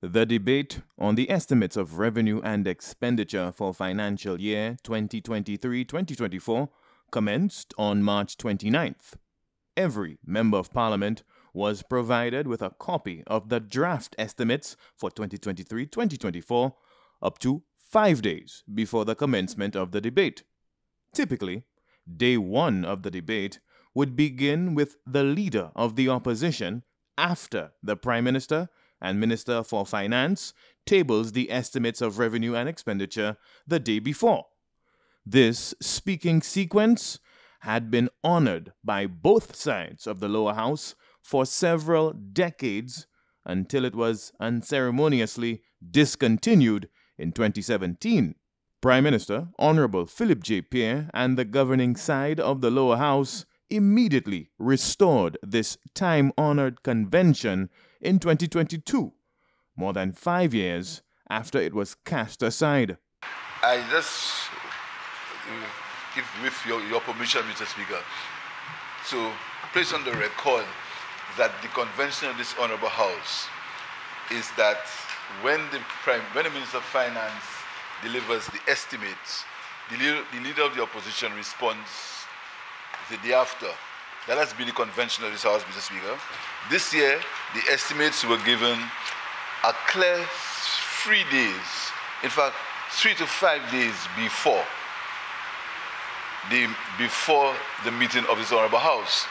The debate on the estimates of revenue and expenditure for financial year 2023 2024 commenced on March 29th. Every Member of Parliament was provided with a copy of the draft estimates for 2023 2024 up to five days before the commencement of the debate. Typically, day one of the debate would begin with the leader of the opposition after the Prime Minister and Minister for Finance tables the estimates of revenue and expenditure the day before. This speaking sequence had been honored by both sides of the lower house for several decades until it was unceremoniously discontinued in 2017. Prime Minister Honorable Philip J. Pierre and the governing side of the lower house immediately restored this time honored convention in 2022, more than five years after it was cast aside. I just, if with your, your permission, Mr. Speaker, to place on the record that the convention of this honorable house is that when the prime, when the minister of finance delivers the estimates, the leader, the leader of the opposition responds the day after. That has been the convention of this house, Mr. Speaker. This year, the estimates were given a clear three days, in fact, three to five days before the before the meeting of this honorable house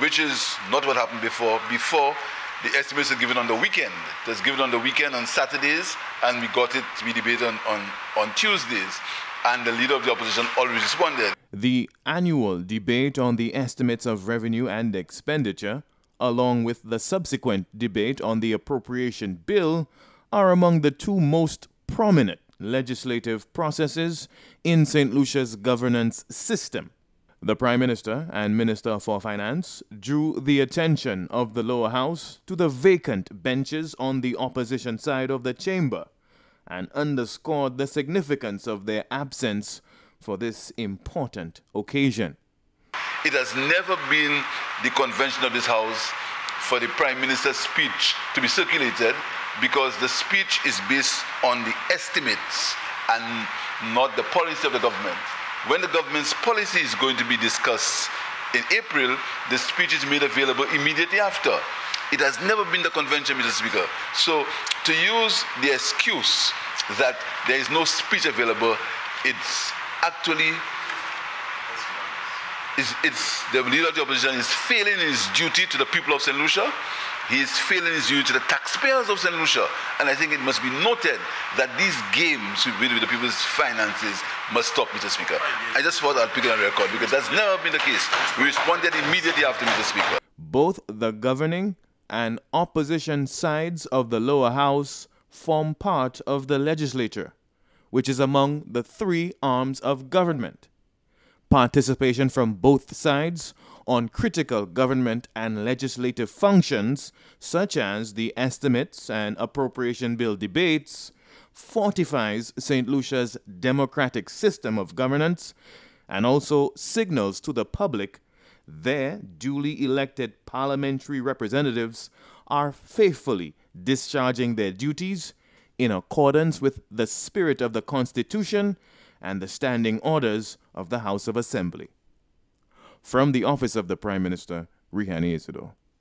which is not what happened before. Before, the estimates were given on the weekend. It was given on the weekend on Saturdays, and we got it to be debated on, on, on Tuesdays. And the leader of the opposition always responded. The annual debate on the estimates of revenue and expenditure, along with the subsequent debate on the appropriation bill, are among the two most prominent legislative processes in St. Lucia's governance system. The Prime Minister and Minister for Finance drew the attention of the lower house to the vacant benches on the opposition side of the chamber and underscored the significance of their absence for this important occasion. It has never been the convention of this house for the Prime Minister's speech to be circulated because the speech is based on the estimates and not the policy of the government. When the government's policy is going to be discussed in April, the speech is made available immediately after. It has never been the convention, Mr. Speaker. So to use the excuse that there is no speech available, it's actually it's, it's the leader of the opposition is failing his duty to the people of St. Lucia he is failing his duty to the taxpayers of St. Lucia. And I think it must be noted that these games with the people's finances must stop, Mr. Speaker. I just thought I'd put it on record because that's never been the case. We responded immediately after, Mr. Speaker. Both the governing and opposition sides of the lower house form part of the legislature, which is among the three arms of government. Participation from both sides on critical government and legislative functions, such as the estimates and appropriation bill debates, fortifies St. Lucia's democratic system of governance and also signals to the public their duly elected parliamentary representatives are faithfully discharging their duties in accordance with the spirit of the Constitution and the standing orders of the House of Assembly. From the office of the Prime Minister, Rihani Isidore.